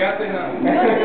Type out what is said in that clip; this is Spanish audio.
Obrigado, Fernando.